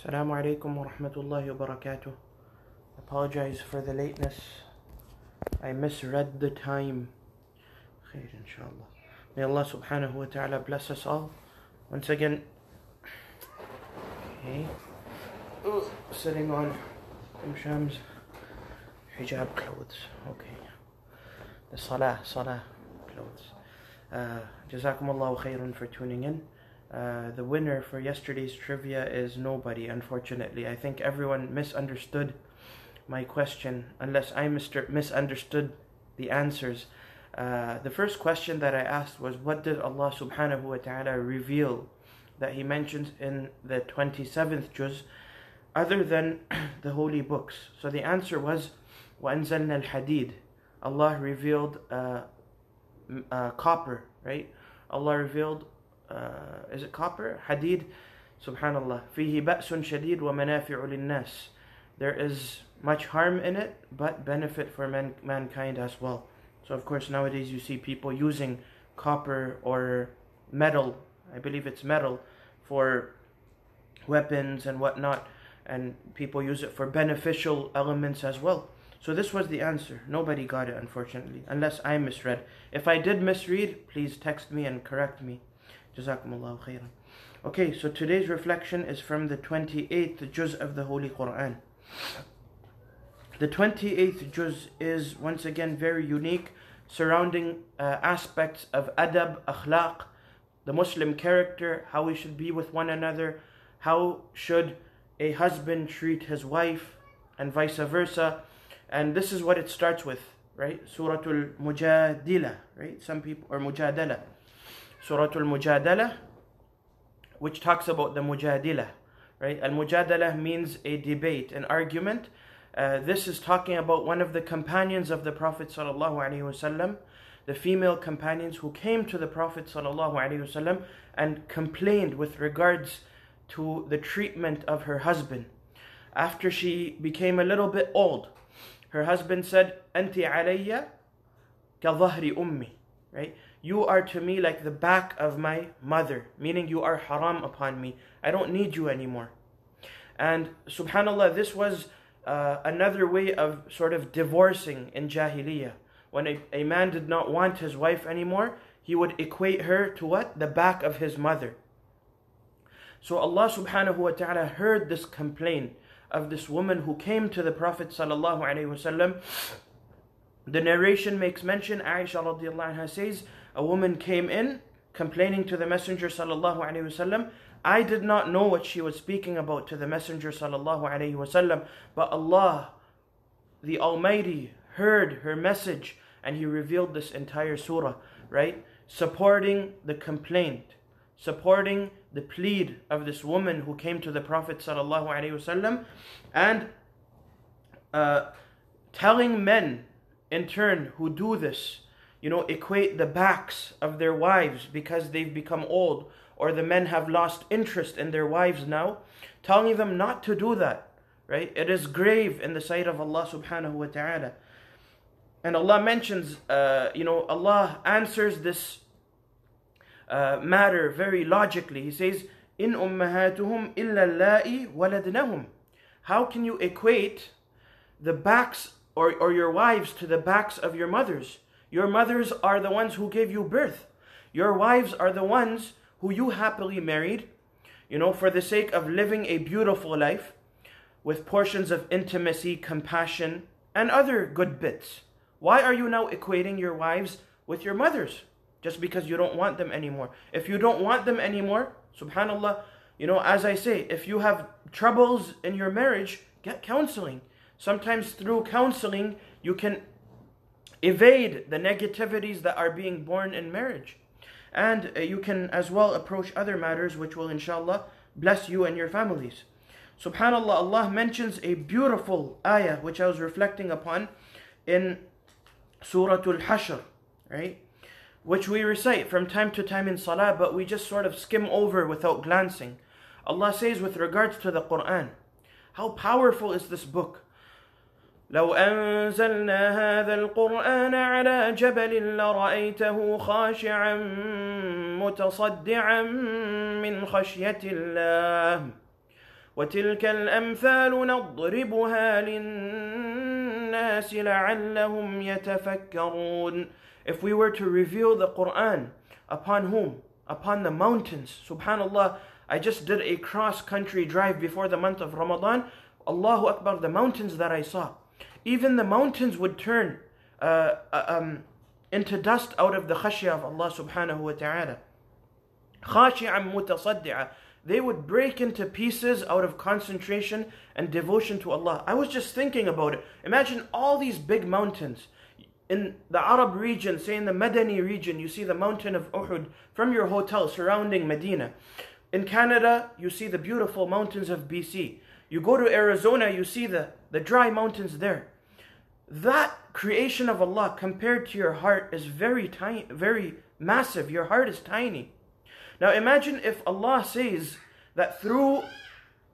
Assalamu alaikum wa rahmatullahi wa barakatuh. Apologize for the lateness. I misread the time. Khair, inshallah. May Allah subhanahu wa ta'ala bless us all. Once again, okay, Ugh, sitting on Umm Sham's hijab clothes. Okay, the salah, salah clothes. Uh, khairan for tuning in. Uh, the winner for yesterday's trivia is nobody, unfortunately. I think everyone misunderstood my question, unless I mister- misunderstood the answers. Uh, the first question that I asked was, What did Allah subhanahu wa ta'ala reveal that He mentions in the 27th juz other than the holy books? So the answer was, وَأَنزَلْنَا الْحَدِيدِ Allah revealed uh, uh, copper, right? Allah revealed uh, is it copper? Hadid. Subhanallah. Fihi ba'sun shadid wa manafi'u linnas. There is much harm in it, but benefit for man- mankind as well. So, of course, nowadays you see people using copper or metal, I believe it's metal, for weapons and whatnot, and people use it for beneficial elements as well. So, this was the answer. Nobody got it, unfortunately, unless I misread. If I did misread, please text me and correct me. Jazakumullahu khairan. Okay, so today's reflection is from the 28th juz of the Holy Quran. The 28th juz is once again very unique, surrounding uh, aspects of adab, akhlaq, the Muslim character, how we should be with one another, how should a husband treat his wife, and vice versa. And this is what it starts with, right? Suratul Mujadila, right? Some people, or Mujadala. Suratul Mujadala, which talks about the Mujadila, right? Al Mujadala means a debate, an argument. Uh, this is talking about one of the companions of the Prophet sallallahu alaihi wasallam, the female companions who came to the Prophet sallallahu alaihi wasallam and complained with regards to the treatment of her husband. After she became a little bit old, her husband said, "Anti alayya ka ummi," right? You are to me like the back of my mother, meaning you are haram upon me. I don't need you anymore. And subhanAllah, this was uh, another way of sort of divorcing in Jahiliyyah. When a, a man did not want his wife anymore, he would equate her to what? The back of his mother. So Allah subhanahu wa ta'ala heard this complaint of this woman who came to the Prophet sallallahu alaihi wasallam. The narration makes mention, Aisha radiallahu anha says, a woman came in complaining to the Messenger sallallahu alaihi wasallam. I did not know what she was speaking about to the Messenger sallallahu alaihi wasallam, but Allah, the Almighty, heard her message and He revealed this entire surah, right? Supporting the complaint, supporting the plead of this woman who came to the Prophet sallallahu alaihi wasallam, and uh, telling men in turn who do this you know, equate the backs of their wives because they've become old or the men have lost interest in their wives now, telling them not to do that, right? It is grave in the sight of Allah subhanahu wa ta'ala. And Allah mentions, uh, you know, Allah answers this uh, matter very logically. He says, In ummahatuhum illa la'i waladnahum. How can you equate the backs or, or your wives to the backs of your mothers? Your mothers are the ones who gave you birth. Your wives are the ones who you happily married, you know, for the sake of living a beautiful life with portions of intimacy, compassion, and other good bits. Why are you now equating your wives with your mothers? Just because you don't want them anymore. If you don't want them anymore, subhanAllah, you know, as I say, if you have troubles in your marriage, get counseling. Sometimes through counseling, you can evade the negativities that are being born in marriage. And uh, you can as well approach other matters which will inshallah bless you and your families. Subhanallah, Allah mentions a beautiful ayah which I was reflecting upon in Surah Al-Hashr, right? Which we recite from time to time in salah, but we just sort of skim over without glancing. Allah says with regards to the Quran, how powerful is this book? لو أنزلنا هذا القرآن على جبل لرأيته خاشعا متصدعا من خشية الله وتلك الأمثال نضربها للناس لعلهم يتفكرون If we were to reveal the Quran upon whom? Upon the mountains. Subhanallah, I just did a cross country drive before the month of Ramadan. Allahu Akbar, the mountains that I saw. Even the mountains would turn uh, uh, um, into dust out of the khashiyah of Allah subhanahu wa ta'ala. Khashi'an mutasaddi'a. They would break into pieces out of concentration and devotion to Allah. I was just thinking about it. Imagine all these big mountains. In the Arab region, say in the Madani region, you see the mountain of Uhud from your hotel surrounding Medina. In Canada, you see the beautiful mountains of BC. You go to Arizona, you see the, the dry mountains there. That creation of Allah compared to your heart is very tiny, very massive. Your heart is tiny. Now imagine if Allah says that through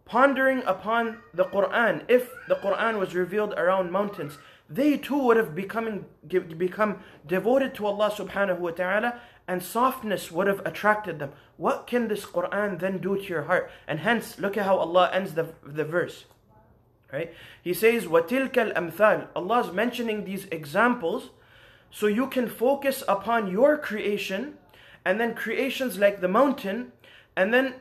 pondering upon the Quran, if the Quran was revealed around mountains, they too would have become, become devoted to Allah subhanahu wa ta'ala and softness would have attracted them. What can this Quran then do to your heart? And hence, look at how Allah ends the, the verse. Right? He says, وَتِلْكَ الْأَمْثَالِ Allah is mentioning these examples so you can focus upon your creation and then creations like the mountain, and then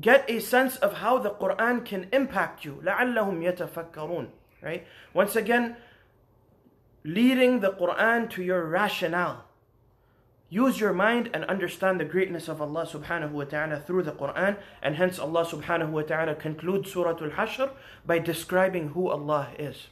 get a sense of how the Quran can impact you. لَعَلَّهُمْ يَتَفَكَّرُونَ Right? Once again, leading the Quran to your rationale. Use your mind and understand the greatness of Allah subhanahu wa ta'ala through the Quran. And hence Allah subhanahu wa ta'ala concludes Surah Al-Hashr by describing who Allah is.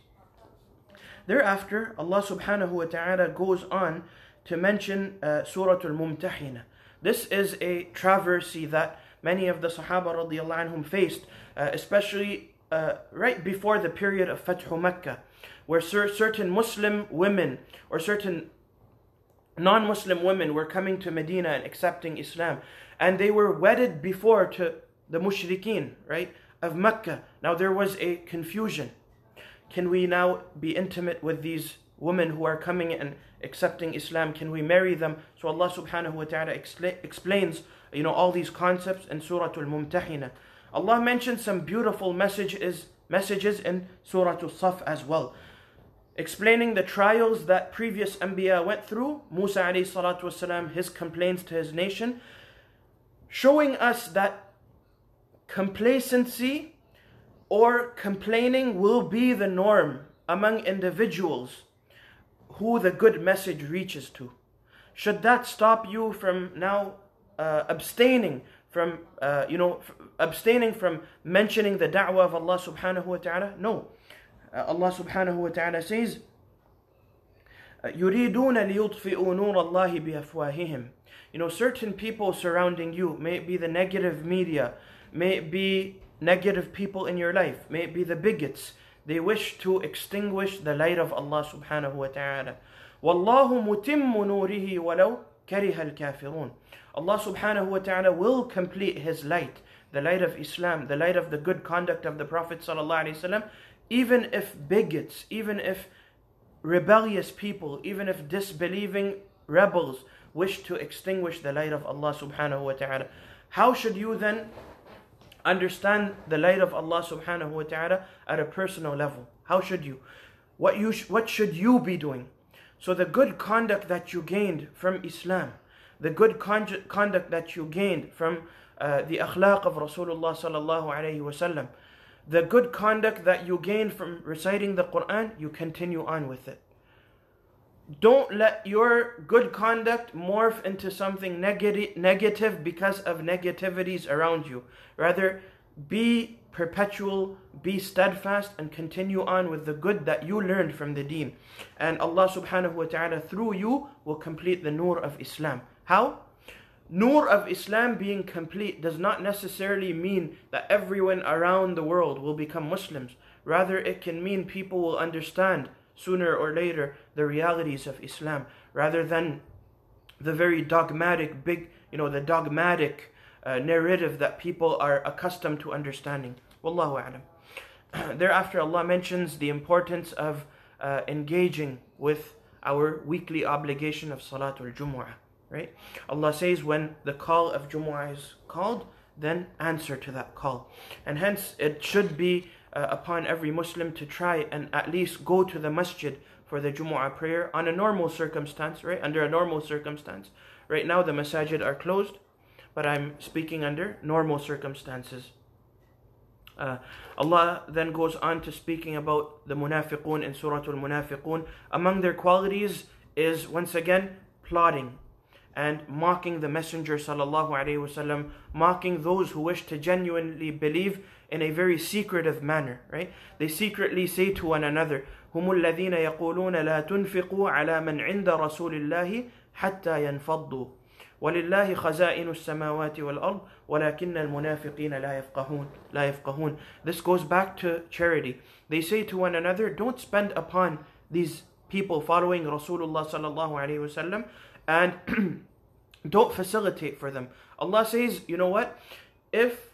Thereafter, Allah subhanahu wa ta'ala goes on to mention uh, Surah Al-Mumtahina. This is a traversy that many of the Sahaba radiallahu anhum faced, uh, especially uh, right before the period of Fathu Mecca, where cer- certain Muslim women or certain non-Muslim women were coming to Medina and accepting Islam, and they were wedded before to the mushrikeen, right, of Mecca. Now there was a confusion. Can we now be intimate with these women who are coming and accepting Islam? Can we marry them? So Allah subhanahu wa ta'ala explains you know all these concepts in Surah Al-Mumtahina. Allah mentions some beautiful messages messages in Surah Al-Saf as well. Explaining the trials that previous Anbiya went through, Musa wasalam, his complaints to his nation, showing us that complacency or complaining will be the norm among individuals who the good message reaches to. Should that stop you from now uh, abstaining from, uh, you know, abstaining from mentioning the da'wah of Allah subhanahu wa ta'ala? No. Uh, Allah subhanahu wa ta'ala says, يريدون ليطفئوا نور الله بأفواههم You know, certain people surrounding you, may it be the negative media, may it be negative people in your life, may it be the bigots, they wish to extinguish the light of Allah subhanahu wa ta'ala. وَاللَّهُ مُتِمُّ نُورِهِ وَلَوْ كَرِهَ الْكَافِرُونَ Allah subhanahu wa ta'ala will complete His light, the light of Islam, the light of the good conduct of the Prophet sallallahu alaihi wasallam, even if bigots, even if rebellious people, even if disbelieving rebels wish to extinguish the light of Allah subhanahu wa ta'ala. How should you then understand the light of Allah subhanahu wa ta'ala at a personal level. How should you? What, you sh- what should you be doing? So the good conduct that you gained from Islam, the good con- conduct that you gained from uh, the akhlaq of Rasulullah sallallahu alayhi wasallam, the good conduct that you gained from reciting the Quran, you continue on with it. Don't let your good conduct morph into something negati- negative because of negativities around you. Rather, be perpetual, be steadfast, and continue on with the good that you learned from the deen. And Allah subhanahu wa ta'ala, through you, will complete the nur of Islam. How? Nur of Islam being complete does not necessarily mean that everyone around the world will become Muslims. Rather, it can mean people will understand sooner or later the realities of Islam rather than the very dogmatic, big, you know, the dogmatic uh, narrative that people are accustomed to understanding. Wallahu a'lam. Thereafter, Allah mentions the importance of uh, engaging with our weekly obligation of Salatul Jumu'ah. Right? Allah says when the call of Jumu'ah is called, then answer to that call. And hence, it should be uh, upon every Muslim to try and at least go to the masjid for the Jumu'ah prayer on a normal circumstance, right? Under a normal circumstance. Right now, the masajid are closed, but I'm speaking under normal circumstances. Uh, Allah then goes on to speaking about the munafiqun in Surah Al-Munafiqun. Among their qualities is once again plotting and mocking the Messenger sallallahu alaihi wasallam, mocking those who wish to genuinely believe in a very secretive manner, right? They secretly say to one another, هم الذين يقولون لا تنفقوا على من عند رسول الله حتى ينفضوا ولله خزائن السماوات والأرض ولكن المنافقين لا يفقهون لا يفقهون This goes back to charity. They say to one another, don't spend upon these people following Rasulullah sallallahu alaihi wasallam and don't facilitate for them. Allah says, you know what? If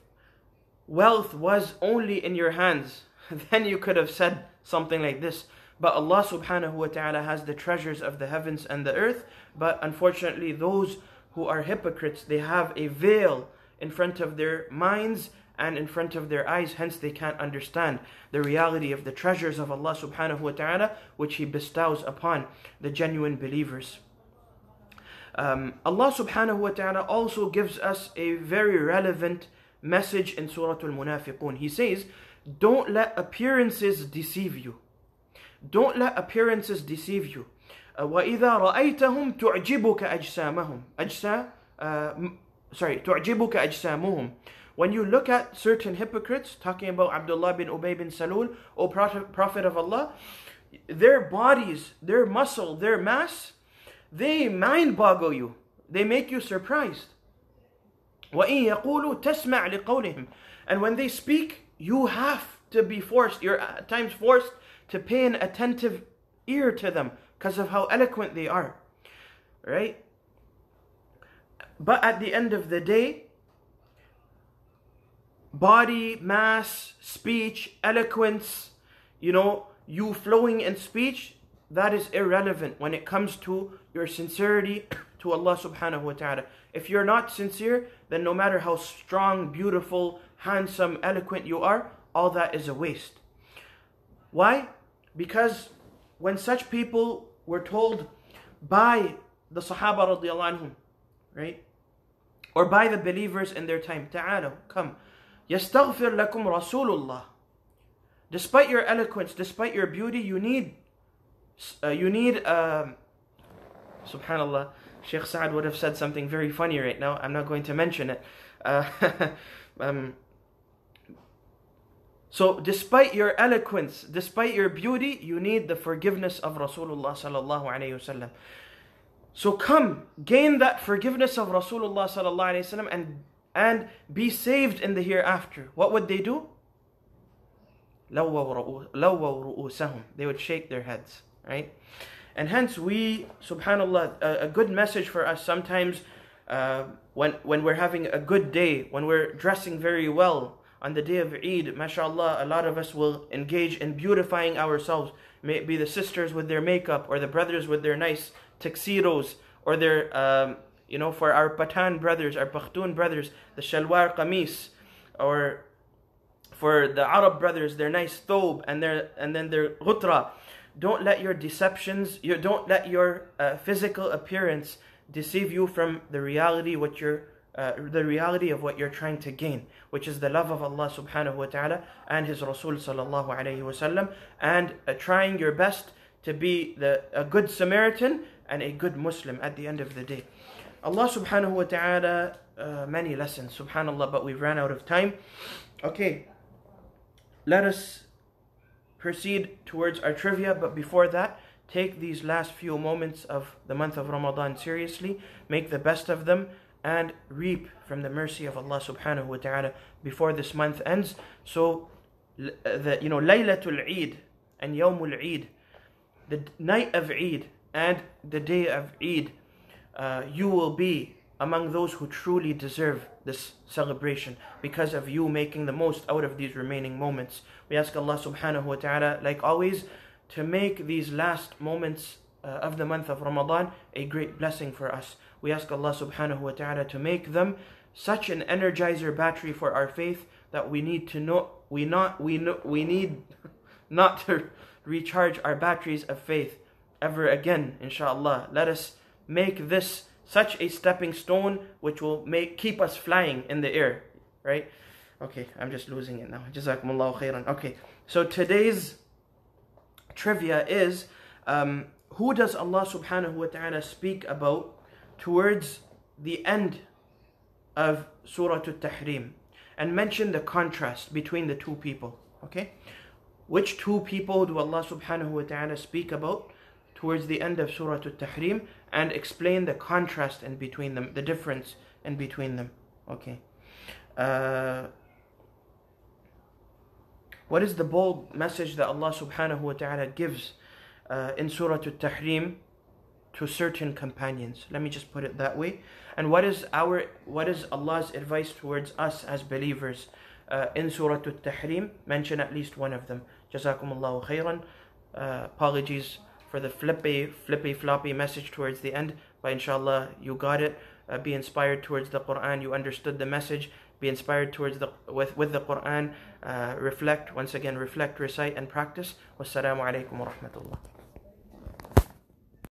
wealth was only in your hands, then you could have said something like this. But Allah subhanahu wa ta'ala has the treasures of the heavens and the earth. But unfortunately, those who are hypocrites, they have a veil in front of their minds and in front of their eyes, hence they can't understand the reality of the treasures of Allah subhanahu wa ta'ala, which He bestows upon the genuine believers. Um, Allah subhanahu wa ta'ala also gives us a very relevant message in Surah Al Munafiqun. He says, Don't let appearances deceive you. Don't let appearances deceive you. Uh, وإذا رأيتهم تعجبك أجسامهم أجسا uh, sorry تعجبك أجسامهم when you look at certain hypocrites talking about Abdullah bin Ubay bin Salul O Prophet, Prophet of Allah their bodies their muscle their mass they mind boggle you they make you surprised وإن يقولوا تسمع لقولهم and when they speak you have to be forced you're at times forced to pay an attentive ear to them because of how eloquent they are. Right? But at the end of the day, body, mass, speech, eloquence, you know, you flowing in speech, that is irrelevant when it comes to your sincerity to Allah subhanahu wa ta'ala. If you're not sincere, then no matter how strong, beautiful, handsome, eloquent you are, all that is a waste. Why? Because when such people were told by the Sahaba radiallahu anhum, right? Or by the believers in their time, تعالوا, come. يستغفر لكم رسول الله. Despite your eloquence, despite your beauty, you need, uh, you need, um, subhanallah, Sheikh Saad would have said something very funny right now. I'm not going to mention it. Uh, um, so, despite your eloquence, despite your beauty, you need the forgiveness of Rasulullah sallallahu alaihi wasallam. So come, gain that forgiveness of Rasulullah sallallahu alaihi wasallam and and be saved in the hereafter. What would they do? They would shake their heads, right? And hence we, subhanallah, a, a good message for us sometimes uh, when, when we're having a good day, when we're dressing very well, on the day of Eid, mashallah, a lot of us will engage in beautifying ourselves. May it be the sisters with their makeup, or the brothers with their nice tuxedos, or their, um, you know, for our Pathan brothers, our Pakhtun brothers, the shalwar qamis, or for the Arab brothers, their nice thobe, and their and then their ghutra. Don't let your deceptions, you don't let your uh, physical appearance deceive you from the reality what you're uh, the reality of what you're trying to gain, which is the love of Allah subhanahu wa ta'ala and His Rasul sallallahu alayhi wasallam, and uh, trying your best to be the, a good Samaritan and a good Muslim at the end of the day. Allah subhanahu wa ta'ala, uh, many lessons, subhanallah, but we've ran out of time. Okay, let us proceed towards our trivia, but before that, take these last few moments of the month of Ramadan seriously, make the best of them and reap from the mercy of Allah subhanahu wa ta'ala before this month ends. So uh, the you know Laylatul Eid and Yawmul Eid, the night of Eid and the day of Eid, uh, you will be among those who truly deserve this celebration because of you making the most out of these remaining moments. We ask Allah subhanahu wa ta'ala, like always, to make these last moments uh, of the month of Ramadan a great blessing for us. We ask Allah subhanahu wa ta'ala to make them such an energizer battery for our faith that we need to know we not we know we need not to recharge our batteries of faith ever again inshallah. Let us make this such a stepping stone which will make keep us flying in the air right? Okay i'm just losing it now. Jazakumullahu khairan. Okay so today's trivia is um, who does allah subhanahu wa ta'ala speak about towards the end of surah at-tahrim and mention the contrast between the two people okay which two people do allah subhanahu wa ta'ala speak about towards the end of surah at-tahrim and explain the contrast in between them, the difference in between them. Okay. Uh, what is the bold message that Allah subhanahu wa ta'ala gives uh, in Surah At-Tahrim to certain companions? Let me just put it that way. And what is our what is Allah's advice towards us as believers uh, in Surah At-Tahrim? Mention at least one of them. Jazakumullahu khairan. Uh, apologies for the flippy, flippy, floppy message towards the end. But inshallah, you got it. Uh, be inspired towards the Quran. You understood the message. Be inspired towards the with with the Quran. Uh, reflect once again. Reflect, recite, and practice. Wassalamu alaikum wa rahmatullah.